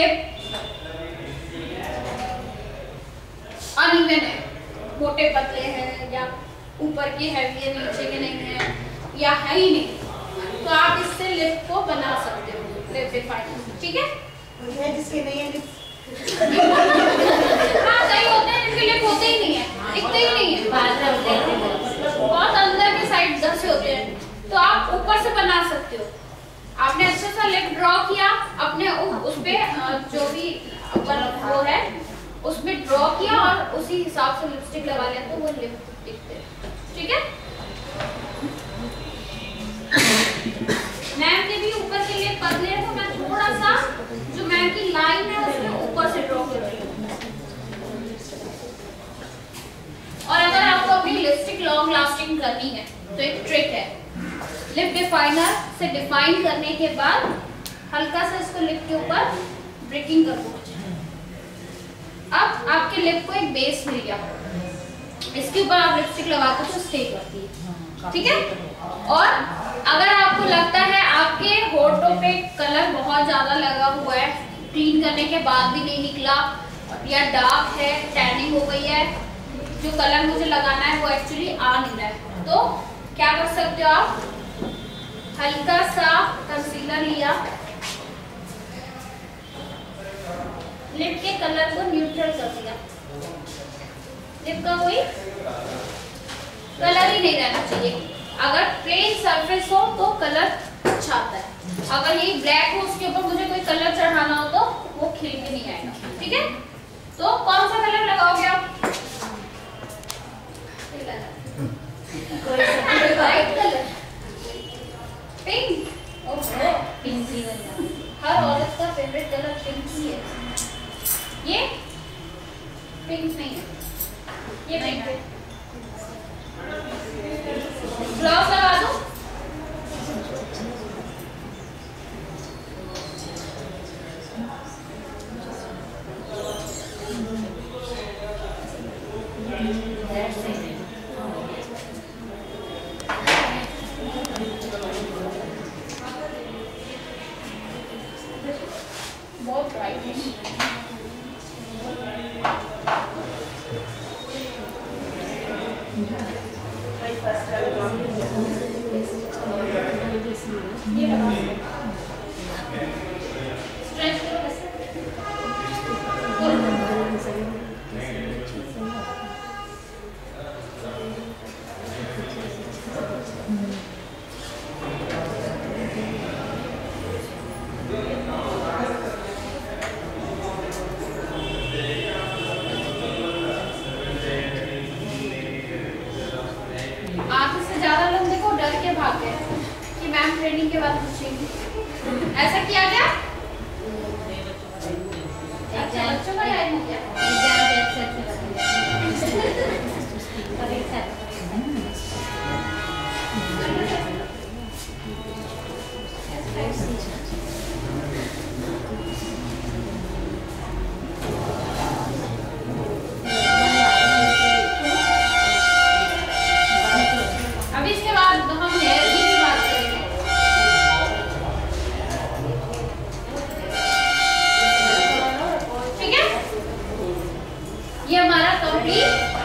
Lip uneven है मोटे पतले हैं या ऊपर के हैवी है नीचे के नहीं है या है ही नहीं तो आप इससे लिप को बना सकते हो लिप डिफाइन ठीक है? जिसके नहीं है हाँ सही होते ही नहीं है दिखते ही नहीं है बहुत अंदर के साइड से होते हैं तो आप ऊपर से बना सकते हो आपने अच्छा सा लिप ड्रॉ किया, अपने उस पे जो भी वो है उसमें ड्रॉ किया और उसी हिसाब से लिपस्टिक लगा लिया तो वो लिप दिखते ठीक है? मैम के भी ऊपर के लिए पतले तो मैं थोड़ा सा जो मैम की लाइन है, उसमें ऊपर से ड्रॉ कर रही हूँ। और अगर आपको अपनी लिपस्टिक लॉन्ग लास्टिंग करनी है तो एक ट्रिक है। लिप डिफाइनर से डिफाइन करने के बाद हल्का सा इसको लिप के ऊपर ब्रेकिंग कर दो अब आपके लिप को एक बेस मिल गया। इसके ऊपर आप लिपस्टिक लगाते तो स्टे करती है। ठीक है? और अगर आपको लगता है आपके होठों पे कलर बहुत ज़्यादा लगा हुआ है क्लीन करने के बाद भी नहीं निकला, या डार्क है टैनिंग हो गई है, जो कलर मुझे लगाना है वो एक्चुअली आ नहीं रहा है। तो क्या कर सकते हो आप? हल्का सा कंसीलर लिया। लिप के कलर को न्यूट्रल कर दिया। लिप का कोई कलर ही नहीं रहना चाहिए। अगर प्लेन सरफेस हो तो कलर अच्छा आता है। अगर ये ब्लैक हो, उसके ऊपर मुझे कोई कलर चढ़ाना हो तो वो खिल के नहीं आएगा। ठीक है? तो कौन सा हर औरत का फेवरेट कलर पिंक ही है। ये पिंक नहीं है। ये पिंक है। ग्लव्स ट्रेनिंग के बाद पूछेंगे। ऐसा किया गया Tupi?